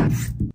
Yeah.